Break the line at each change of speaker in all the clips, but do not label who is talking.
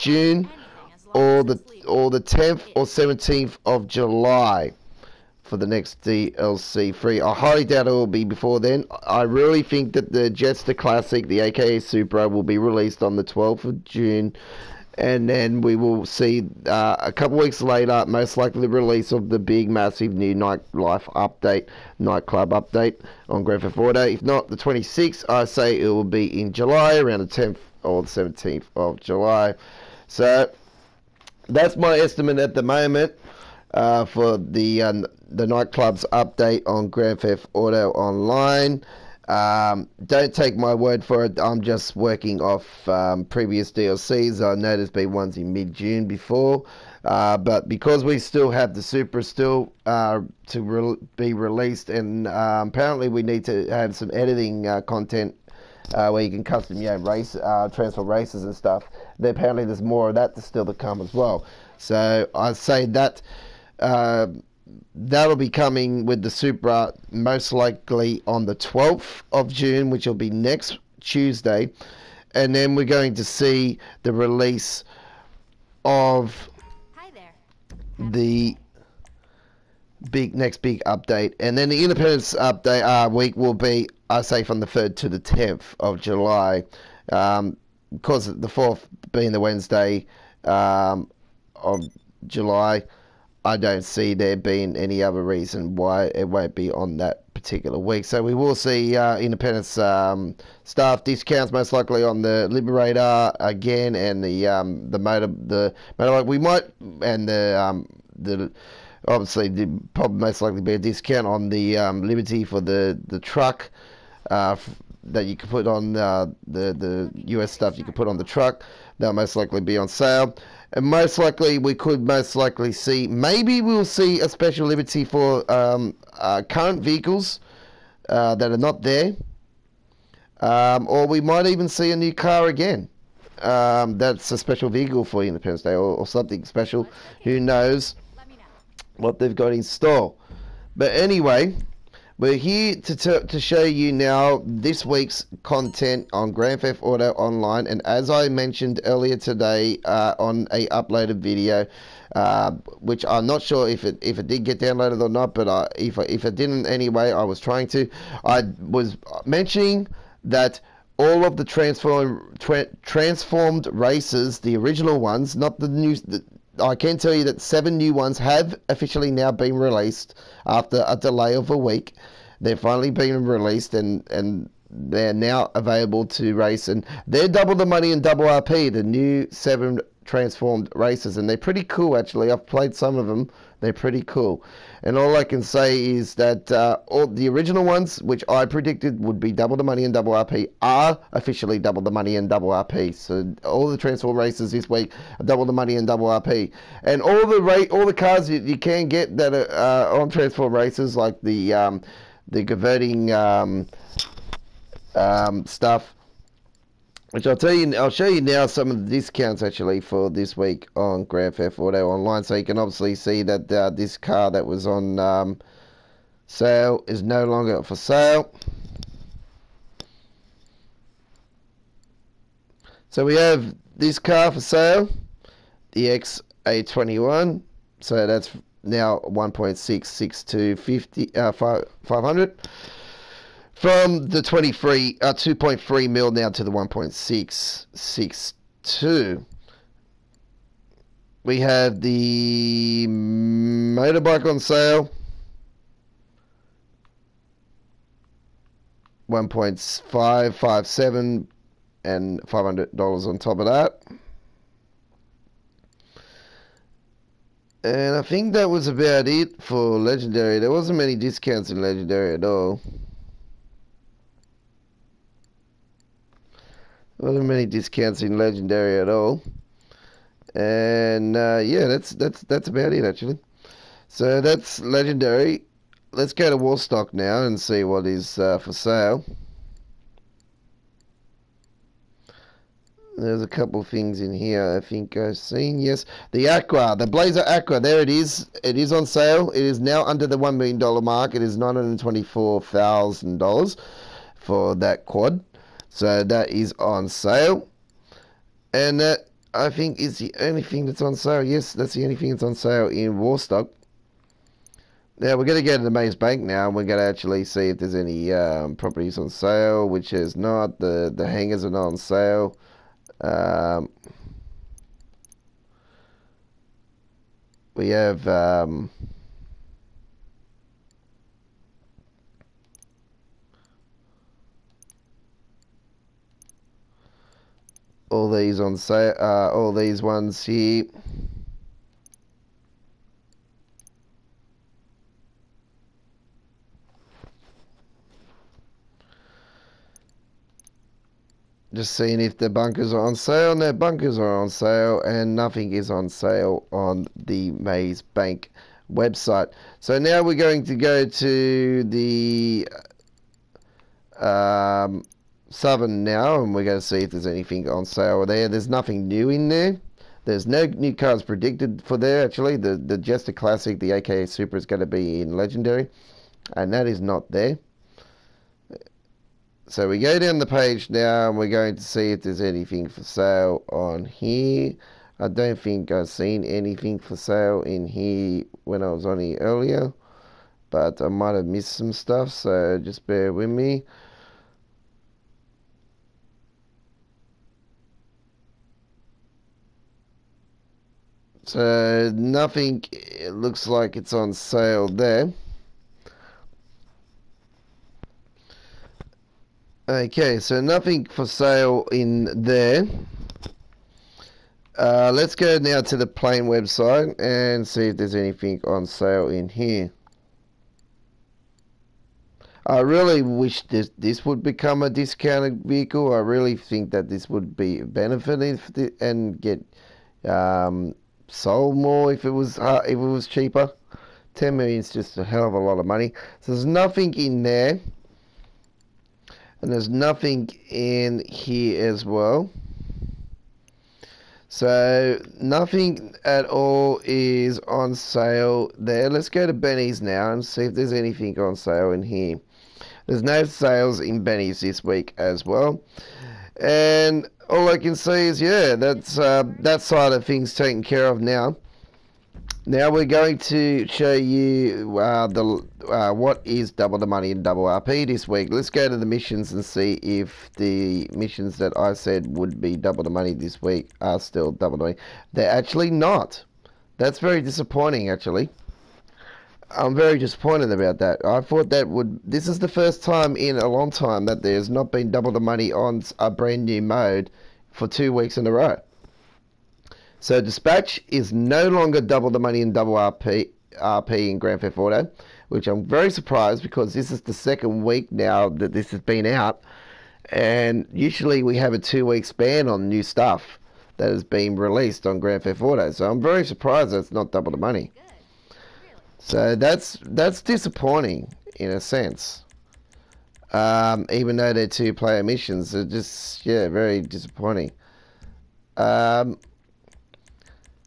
June or the or the 10th or 17th of July for the next DLC free. I highly doubt it will be before then. I really think that the Jester Classic, the AKA Supra, will be released on the 12th of June. And then we will see uh, a couple weeks later, most likely the release of the big, massive new nightlife update, nightclub update on Grand Theft Auto. If not the 26th, I say it will be in July, around the 10th or the 17th of July. So that's my estimate at the moment uh, for the um, the nightclub's update on Grand Theft Auto Online. Um, don't take my word for it. I'm just working off um, previous DLCs. I know there's been ones in mid June before, uh, but because we still have the Supra still uh, to re- be released, and um, apparently we need to have some editing uh, content uh, where you can custom your race, uh, transfer races and stuff. Then apparently there's more of that to still to come as well. So I'd say that uh, that'll be coming with the Supra most likely on the 12th of June, which will be next Tuesday. And then we're going to see the release of the big next big update. And then the Independence update uh, week will be, I say, from the 3rd to the 10th of July. Um, because the 4th being the Wednesday um, of July I don't see there being any other reason why it won't be on that particular week. So we will see uh, Independence um, staff discounts most likely on the Liberator again and the um, the motor the motorbike. We might and the um, the obviously the probably most likely be a discount on the um, Liberty for the the truck. Uh, that you can put on uh, the the US stuff you can put on the truck. That'll most likely be on sale. And most likely we could most likely see maybe we'll see a special liberty for um, uh, current vehicles uh, that are not there. Um, or we might even see a new car again. Um, that's a special vehicle for Independence Day or, or something special. Who knows what they've got in store. But anyway we're here to, t- to show you now this week's content on Grand Theft Auto Online, and as I mentioned earlier today uh, on a uploaded video, uh, which I'm not sure if it if it did get downloaded or not, but uh, if if it didn't anyway, I was trying to. I was mentioning that all of the transform tra- transformed races, the original ones, not the new. The, I can tell you that seven new ones have officially now been released after a delay of a week. They've finally been released and, and they're now available to race and they're double the money in double RP, the new seven transformed races and they're pretty cool actually. I've played some of them. They're pretty cool. And all I can say is that uh, all the original ones, which I predicted would be double the money and double RP, are officially double the money and double RP. So all the transform races this week are double the money and double RP. And all the ra- all the cars you, you can get that are uh, on transform races, like the um, the converting um, um, stuff which I'll tell you, I'll show you now some of the discounts actually for this week on Grand Theft Auto Online. So you can obviously see that uh, this car that was on um, sale is no longer for sale. So we have this car for sale, the XA21. So that's now 1.66250 uh, 500 from the 23 uh, 2.3 mil now to the 1.662 we have the motorbike on sale 1.557 and $500 on top of that and I think that was about it for Legendary. There wasn't many discounts in Legendary at all. Wasn't many discounts in Legendary at all. And uh, yeah, that's that's that's about it actually. So that's Legendary. Let's go to Warstock now and see what is uh, for sale. There's a couple things in here I think I've seen. Yes, the Aqua, the Blazer Aqua. There it is. It is on sale. It is now under the $1 million mark. It is $924,000 for that quad. So that is on sale. And that I think is the only thing that's on sale. Yes, that's the only thing that's on sale in Warstock. Now we're going to go to the Maze Bank now and we're going to actually see if there's any um, properties on sale, which is not. The, the hangars are not on sale. Um, we have... Um, all these on sale, uh, all these ones here. Just seeing if the bunkers are on sale. No, bunkers are on sale and nothing is on sale on the Maze Bank website. So now we're going to go to the um, Southern now and we're going to see if there's anything on sale there. There's nothing new in there. There's no new cars predicted for there actually. The, the Jester Classic, the AKA Supra is going to be in Legendary and that is not there. So we go down the page now and we're going to see if there's anything for sale on here. I don't think I've seen anything for sale in here when I was on here earlier. But I might have missed some stuff, so just bear with me. So nothing looks like it's on sale there. Okay, so nothing for sale in there. Uh, let's go now to the plane website and see if there's anything on sale in here. I really wish this this would become a discounted vehicle. I really think that this would be benefiting and get um, sold more if it was uh, if it was cheaper. Ten million is just a hell of a lot of money. So there's nothing in there and there's nothing in here as well so nothing at all is on sale there let's go to Benny's now and see if there's anything on sale in here there's no sales in Benny's this week as well and all I can say is yeah that's uh, that side of things taken care of now now we're going to show you uh, the uh, what is double the money in double RP this week. Let's go to the missions and see if the missions that I said would be double the money this week are still double the money. They're actually not. That's very disappointing actually. I'm very disappointed about that. I thought that would. This is the first time in a long time that there's not been double the money on a brand new mode for two weeks in a row. So dispatch is no longer double the money in double RP, RP in Grand Theft Auto, which I'm very surprised because this is the second week now that this has been out, and usually we have a two-week span on new stuff that has been released on Grand Theft Auto. So I'm very surprised that it's not double the money. So that's that's disappointing in a sense. Um, even though they're two-player missions, they're just yeah very disappointing. Um,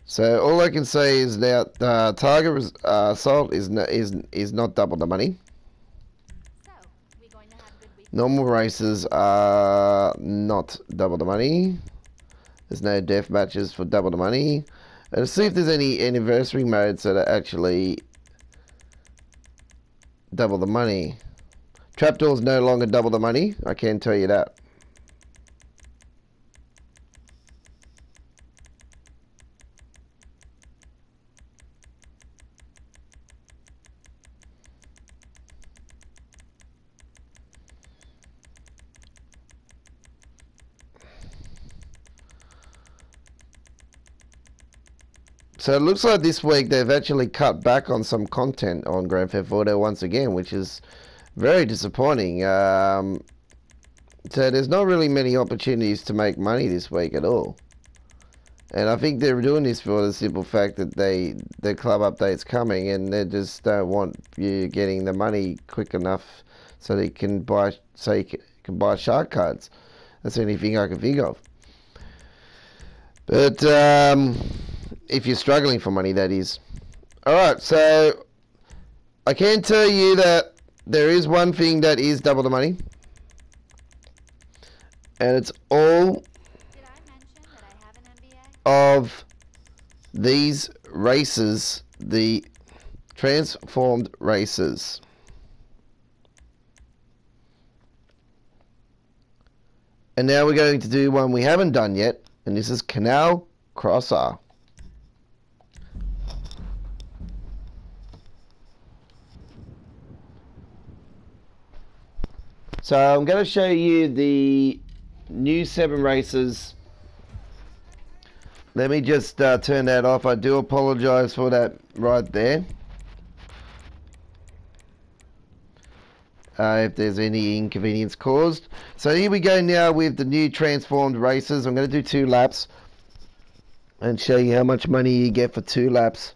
so all I can say is that uh, target uh, assault is no, is is not double the money. Normal races are not double the money. There's no death matches for double the money. Let's see if there's any anniversary modes that are actually double the money. Trapdoor's no longer double the money, I can tell you that. So it looks like this week they've actually cut back on some content on Grand Theft Auto once again, which is very disappointing. Um, so there's not really many opportunities to make money this week at all. And I think they're doing this for the simple fact that they the club update's coming and they just don't want you getting the money quick enough so they can buy so you can buy shark cards. That's the only thing I can think of. But um, if you're struggling for money, that is. Alright, so I can tell you that there is one thing that is double the money. And it's all of these races, the transformed races. And now we're going to do one we haven't done yet, and this is Canal Crosser. So I'm going to show you the new seven races. Let me just uh, turn that off. I do apologize for that right there. Uh, if there's any inconvenience caused. So here we go now with the new transformed races. I'm going to do two laps and show you how much money you get for two laps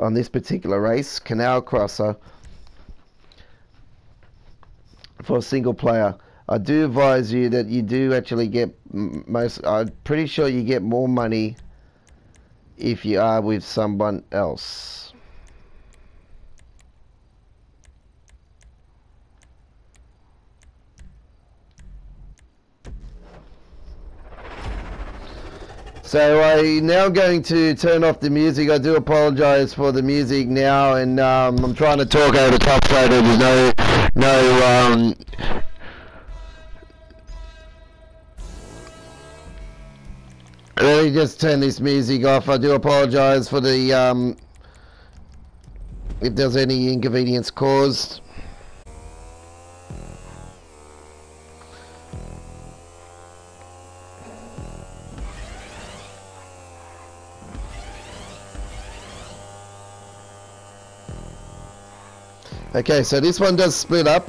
on this particular race. Canal Crosser for a single player. I do advise you that you do actually get most. I'm pretty sure you get more money if you are with someone else. So I'm now going to turn off the music. I do apologise for the music now, and um, I'm trying to talk over top so there's no no um, let me just turn this music off. I do apologise for the um, if there's any inconvenience caused. Okay, so this one does split up.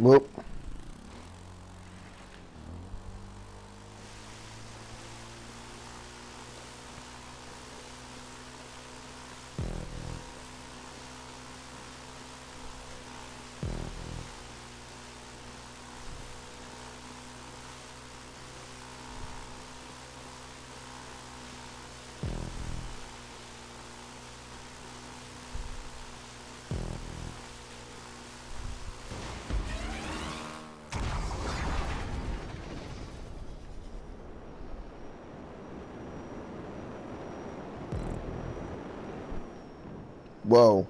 Whoop. Whoa.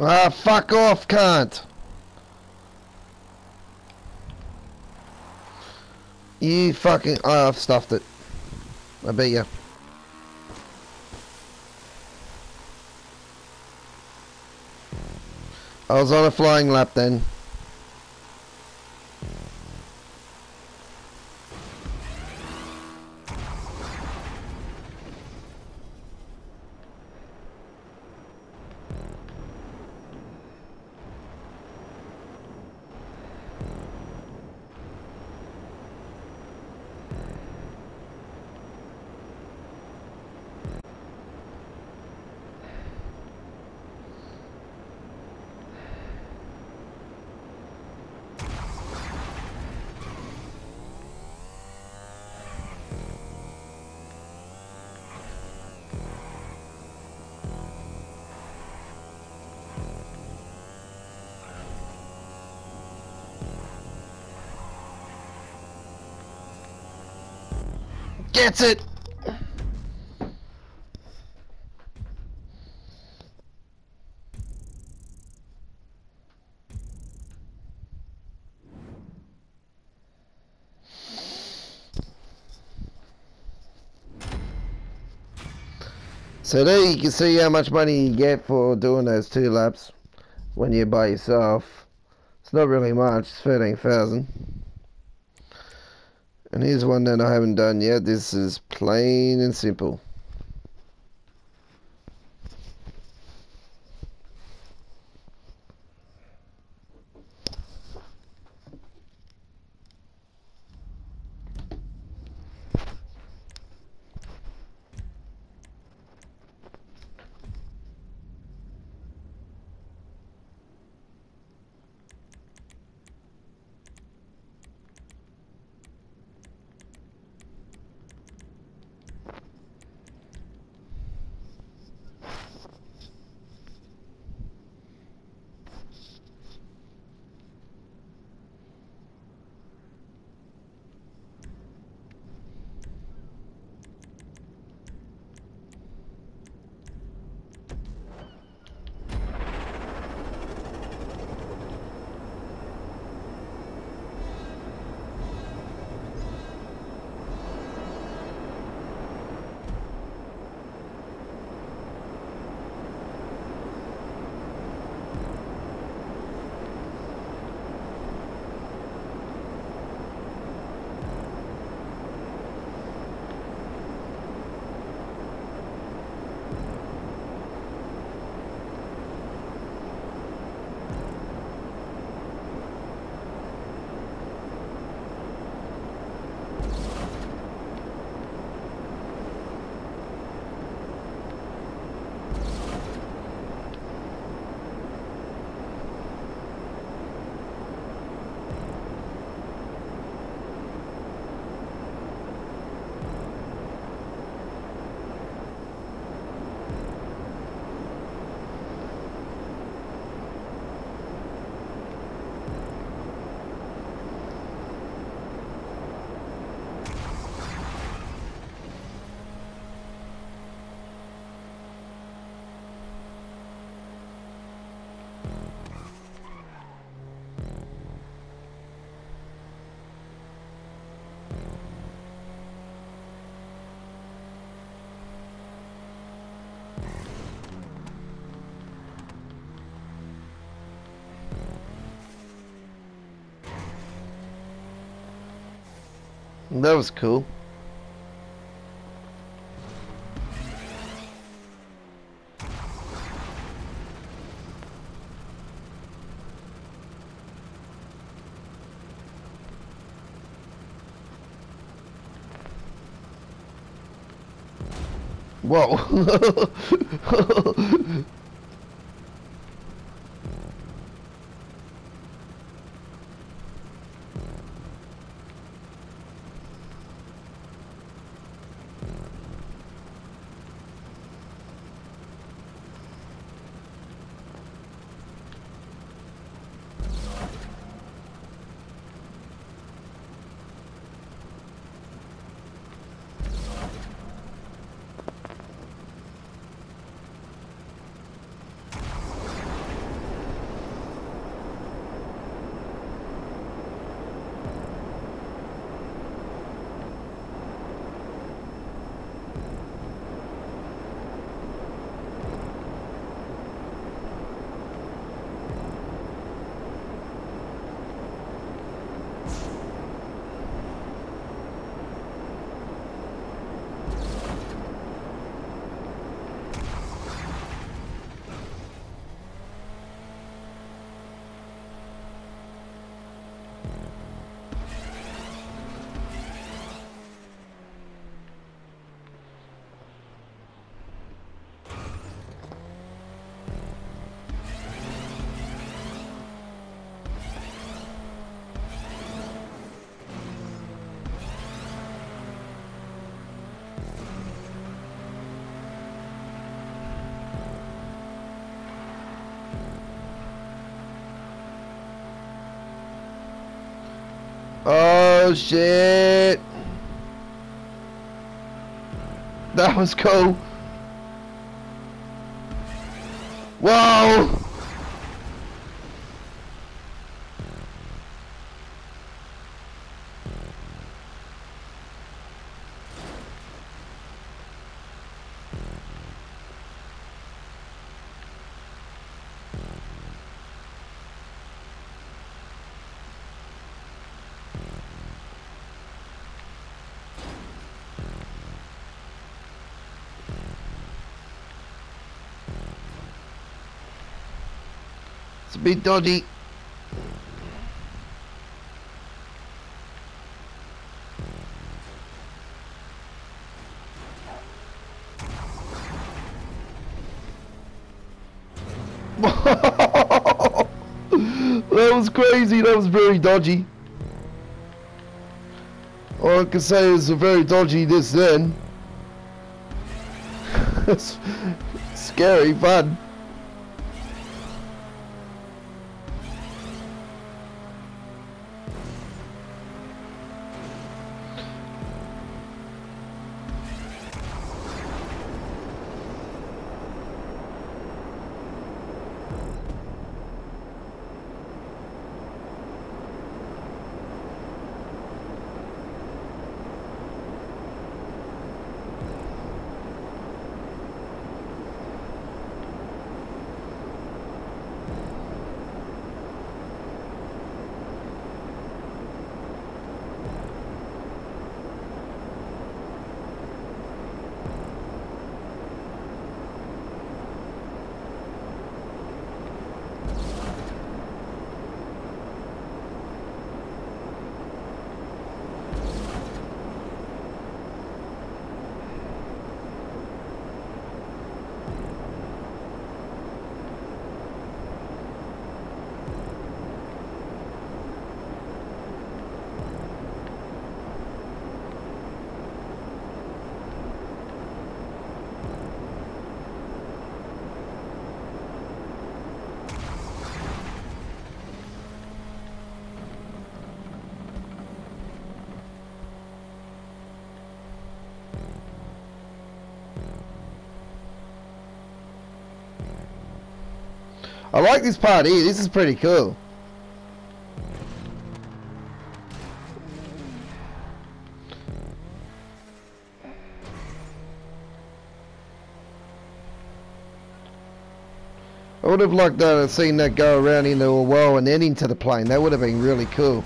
Ah, fuck off, cunt! You fucking... Oh, I've stuffed it. I bet you. I was on a flying lap then. Gets it! So there you can see how much money you get for doing those two laps when you're by yourself. It's not really much, it's 13,000. And here's one that I haven't done yet. This is plain and simple. That was cool. Whoa. Shit! That was cool. Dodgy. that was crazy. That was very dodgy. All I can say is a very dodgy this then. It's scary fun. Like this part here. This is pretty cool. I would have liked to have seen that go around into a well and then into the plane. That would have been really cool.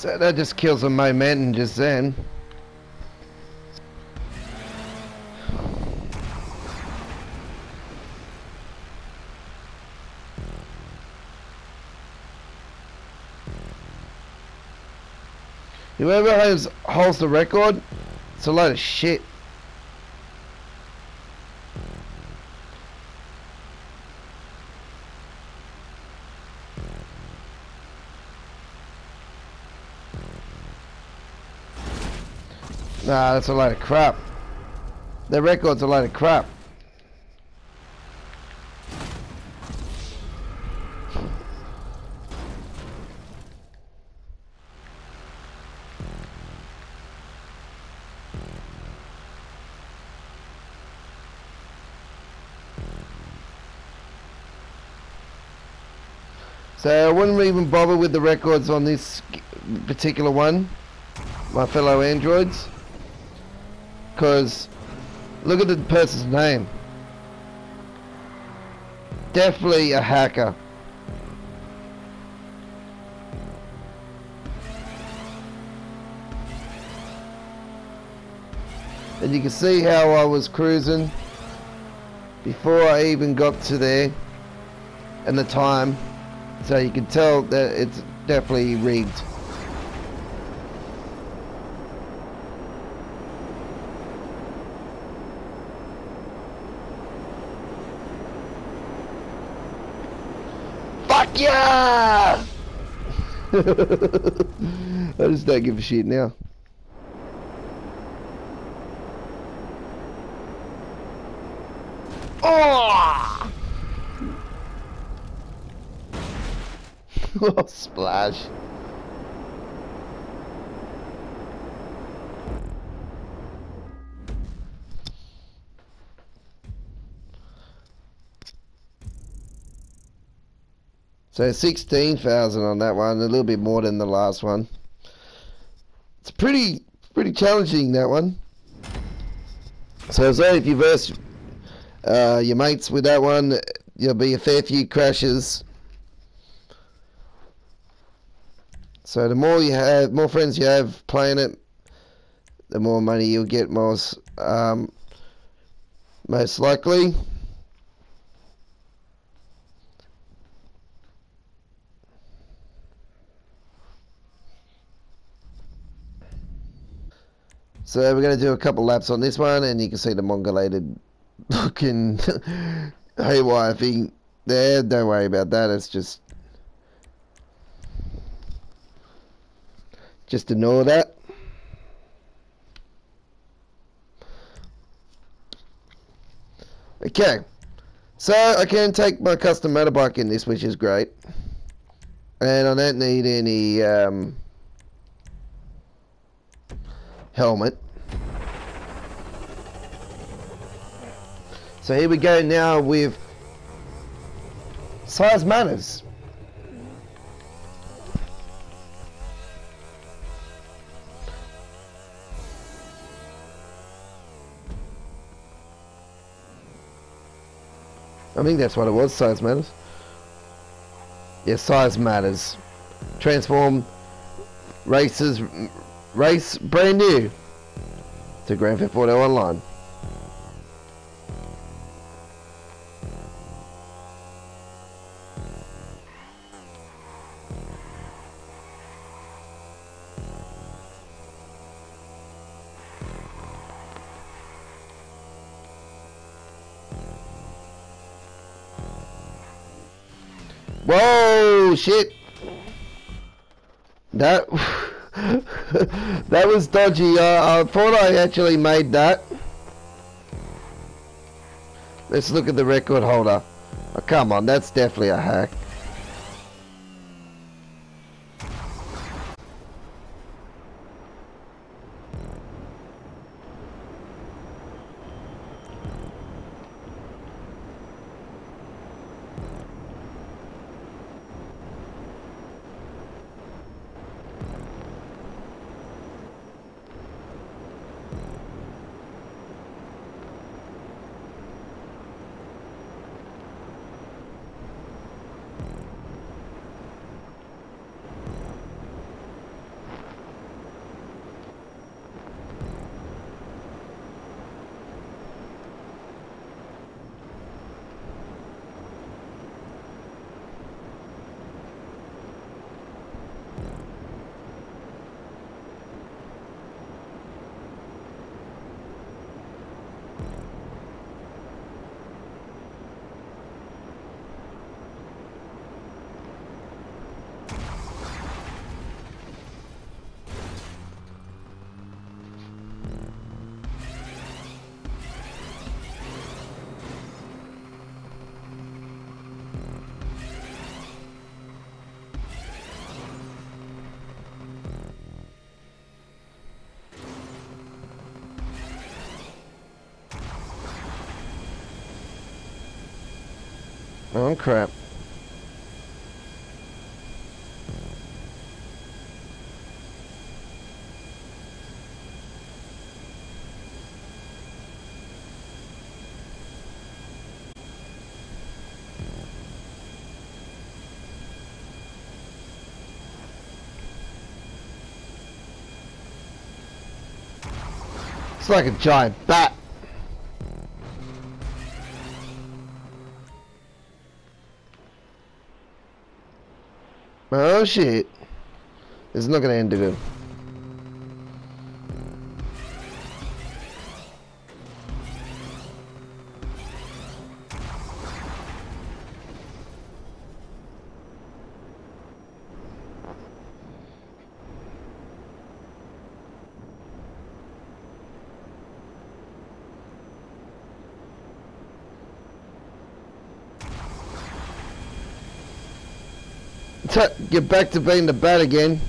So that just kills the momentum just then. Whoever has holds the record, it's a load of shit. Nah, that's a lot of crap. Their record's a lot of crap. So I wouldn't even bother with the records on this particular one, my fellow androids, because look at the person's name. Definitely a hacker. And you can see how I was cruising before I even got to there and the time. So you can tell that it's definitely rigged. Fuck yeah! I just don't give a shit now. Oh! oh, splash. So 16,000 on that one, a little bit more than the last one. It's pretty pretty challenging that one. So, so if you verse uh, your mates with that one, there'll be a fair few crashes. So the more you have, more friends you have playing it, the more money you'll get most, um, most likely. So we're going to do a couple laps on this one and you can see the mongolated looking haywire thing there. Don't worry about that. It's just just ignore that. Okay, so I can take my custom motorbike in this, which is great. And I don't need any um, helmet. So here we go now with size matters. I think that's what it was, size matters. Yeah, size matters. Transform races, race brand new to Grand Theft Auto Online. Whoa, shit. That that was dodgy. Uh, I thought I actually made that. Let's look at the record holder. Oh, come on, that's definitely a hack. Yeah. Oh crap. It's like a giant bat. Oh shit. Is not gonna end good. Get back to being the bat again.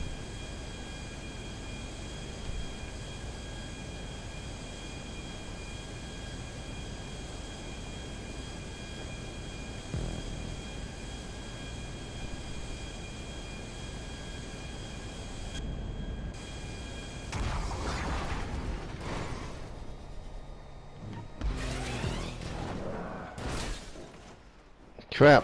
Crap.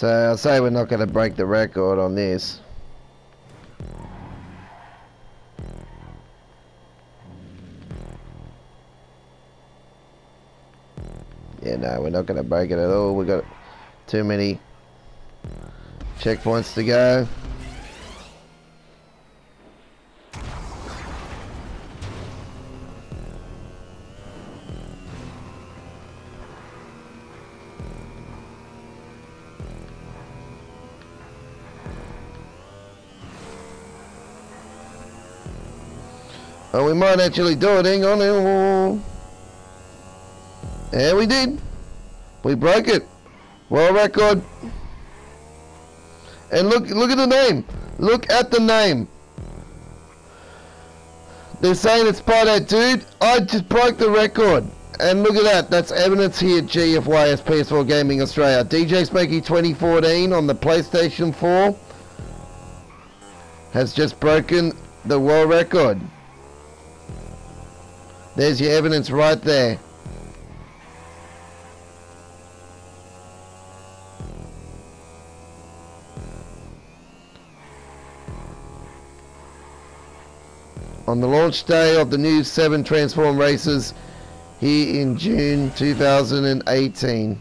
So I'll say we're not going to break the record on this. Yeah, no, we're not going to break it at all. We've got too many checkpoints to go. Actually do it. Hang on. Yeah, we did. We broke it. World record. And look, look at the name. Look at the name. They're saying it's part eight, dude. I just broke the record. And look at that. That's evidence here, GFYS PS4 Gaming Australia. DJ Smoki 2014 on the PlayStation 4 has just broken the world record. There's your evidence right there. On the launch day of the new 7 Transform races here in June 2018.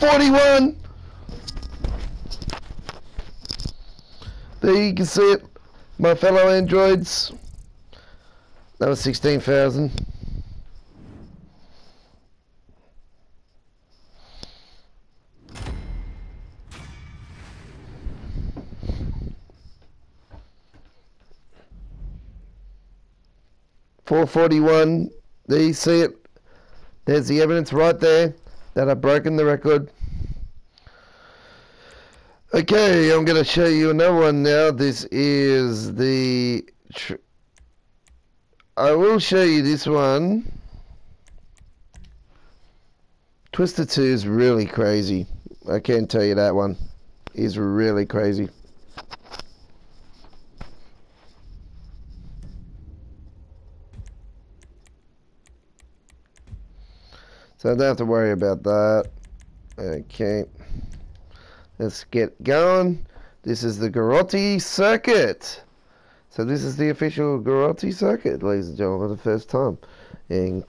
441 There you can see it, my fellow androids. That was 16,000. Four forty one. There you see it. There's the evidence right there that I've broken the record. Okay, I'm going to show you another one now. This is the. I will show you this one. Twister 2 is really crazy. I can tell you that one. Is really crazy. So I don't have to worry about that. Okay. Let's get going. This is the Garotti circuit. So this is the official Garotti circuit, ladies and gentlemen, for the first time in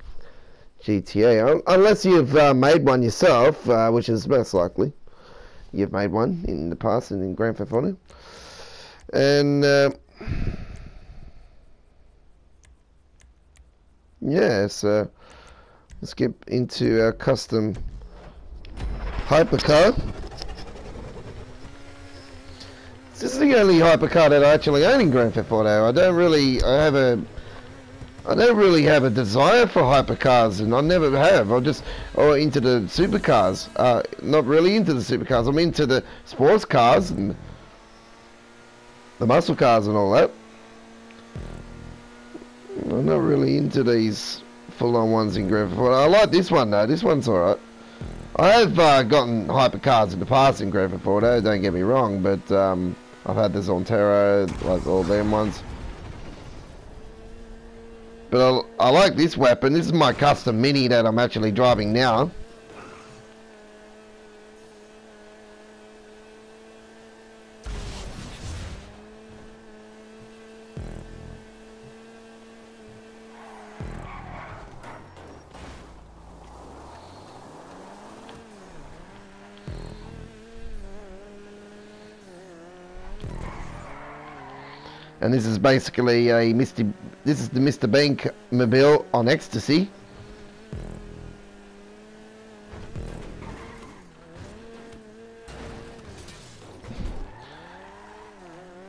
GTA. Unless you've uh, made one yourself, uh, which is most likely. You've made one in the past and in Grand Theft Auto. And... Uh, yeah, so let's get into our custom hypercar. This is the only hypercar that I actually own in Grand Theft Auto. I don't really, I have a, I don't really have a desire for hypercars, and I never have. I'm just, or into the supercars. Uh, not really into the supercars. I'm into the sports cars and the muscle cars and all that. I'm not really into these full-on ones in Grand Theft Auto. I like this one though. This one's alright. I have uh, gotten hypercars in the past in Grand Theft Auto. Don't get me wrong, but um, I've had the Zentorno, like all them ones. But I, I like this weapon. This is my custom Mini that I'm actually driving now. And this is basically a Mr. This is the Mr. Bank mobile on ecstasy.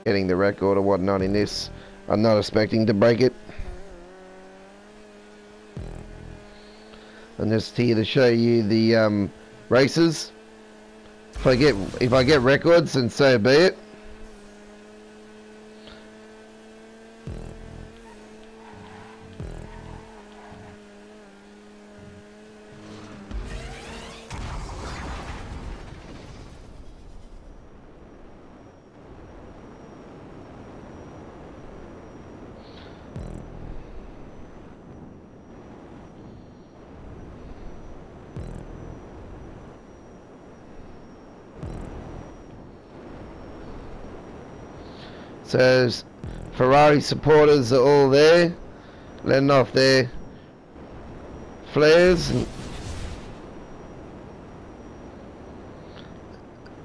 Getting the record or whatnot in this. I'm not expecting to break it. I'm just here to show you the um, races. If I get if I get records, and so be it. So Ferrari supporters are all there, letting off their flares.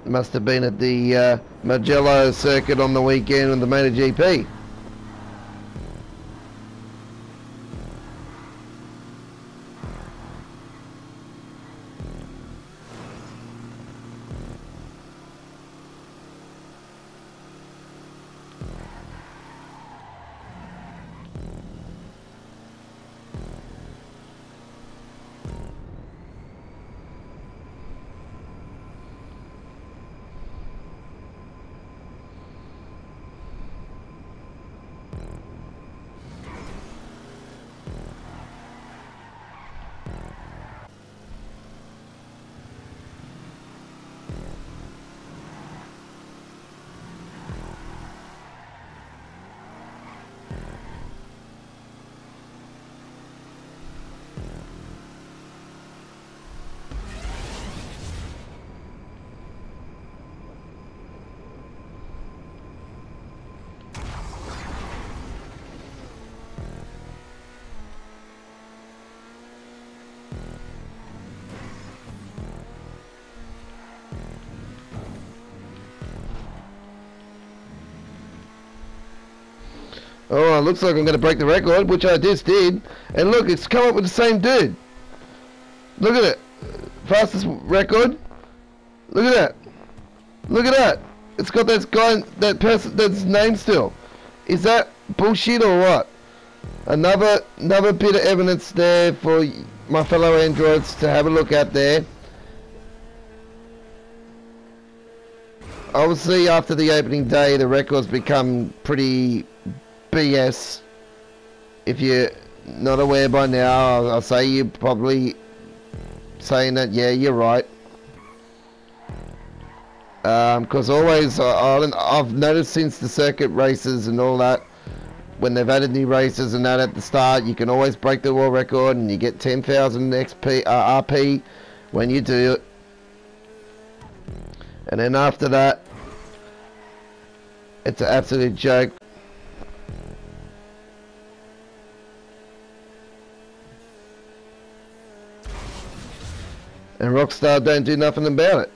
Must have been at the uh, Mugello circuit on the weekend with the MotoGP. Oh, it looks like I'm going to break the record, which I just did. And look, it's come up with the same dude. Look at it. Fastest record. Look at that. Look at that. It's got that guy, that person, that's name still. Is that bullshit or what? Another, another bit of evidence there for my fellow androids to have a look at there. Obviously, after the opening day, the records become pretty BS. If you're not aware by now, I'll, I'll say you're probably saying that, yeah, you're right. Because um, always, I've noticed since the circuit races and all that, when they've added new races and that at the start, you can always break the world record and you get 10,000 XP, uh, RP when you do it. And then after that, it's an absolute joke. And Rockstar don't do nothing about it.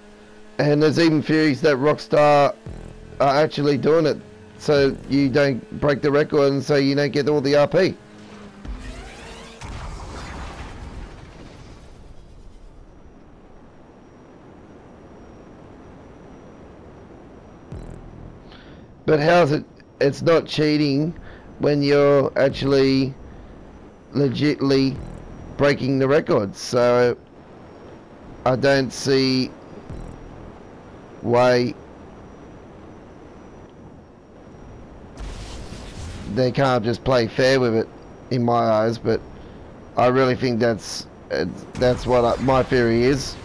And there's even theories that Rockstar are actually doing it so you don't break the record and so you don't get all the RP. But how's it, it's not cheating when you're actually legitly breaking the record. So I don't see why they can't just play fair with it in my eyes but I really think that's that's what I, my theory is.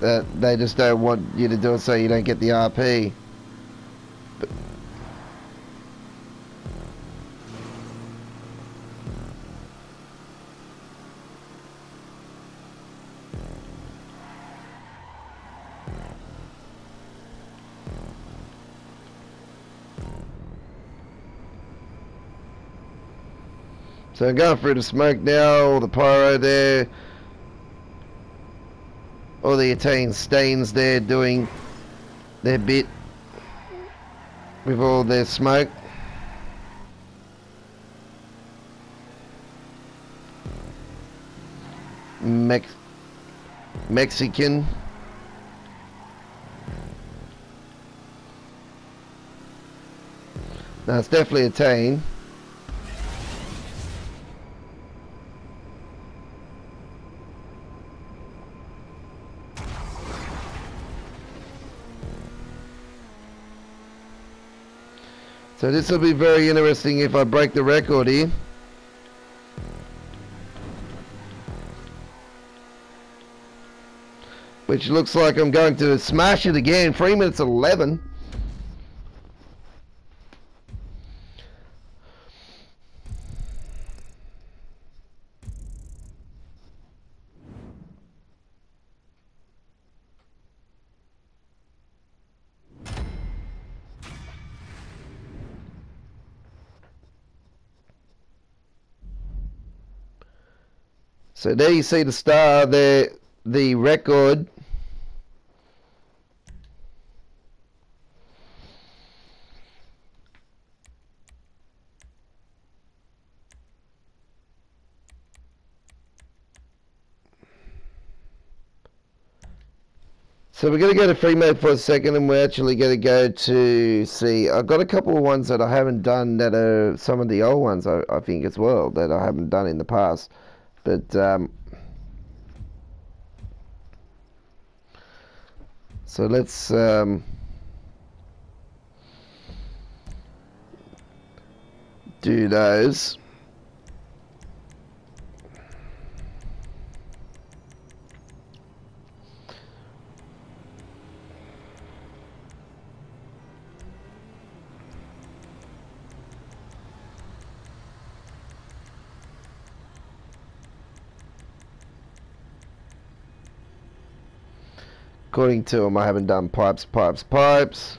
That they just don't want you to do it so you don't get the RP So I'm going through the smoke now, all the pyro there. All the Italian stains there doing their bit with all their smoke. Mex Mexican. Now it's definitely Italian. So this will be very interesting if I break the record here. Which looks like I'm going to smash it again. 3 minutes 11. So there you see the star there, the record. So we're going to go to mode for a second and we're actually going to go to see, I've got a couple of ones that I haven't done that are some of the old ones I, I think as well that I haven't done in the past. But um, so let's um, do those. According to him, I haven't done pipes, pipes, pipes.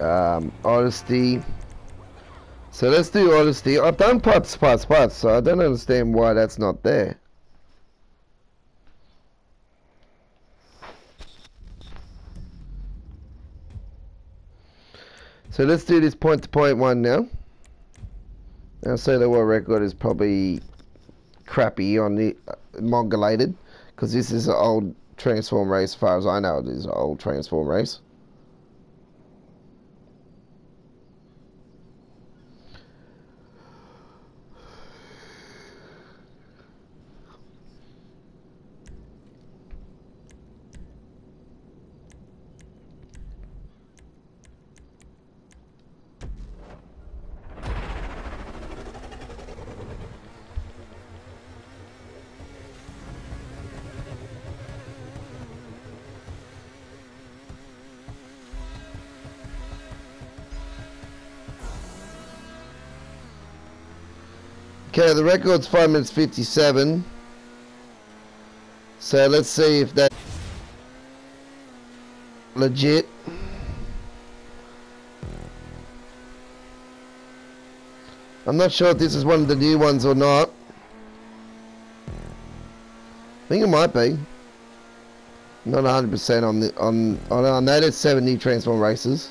Um, honesty. So let's do honesty. I've done pipes, pipes, pipes, so I don't understand why that's not there. So let's do this point to point one now. I'll say Sailor War record is probably crappy on the uh, Mongolated because this is an old transform race as far as I know it is an old transform race. Okay, the record's 5 minutes 57. So let's see if that legit. I'm not sure if this is one of the new ones or not. I think it might be. Not 100% on the on on I know there's seven new transform races.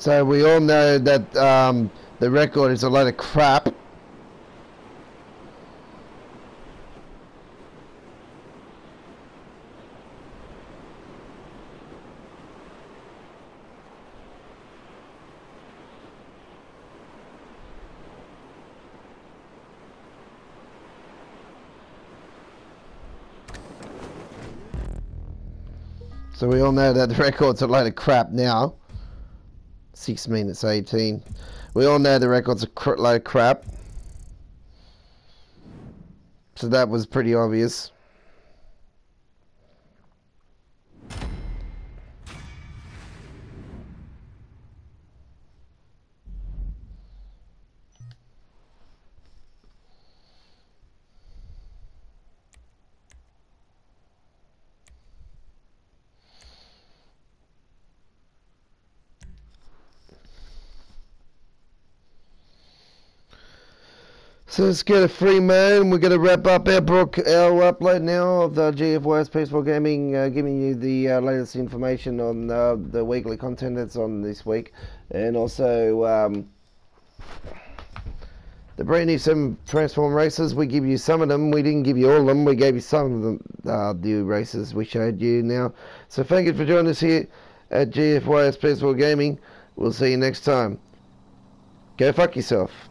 So we all know that um, the record is a load of crap. So we all know that the record's a load of crap now. 6 minutes 18. We all know the record's a cr load of crap. So that was pretty obvious. Let's get a free man. We're going to wrap up our book, our upload now of the GFYS PS4 Gaming, uh, giving you the uh, latest information on uh, the weekly content that's on this week, and also um, the brand new Sim Transform races. We give you some of them. We didn't give you all of them. We gave you some of the uh, new races we showed you now. So thank you for joining us here at GFYS PS4 Gaming. We'll see you next time. Go fuck yourself.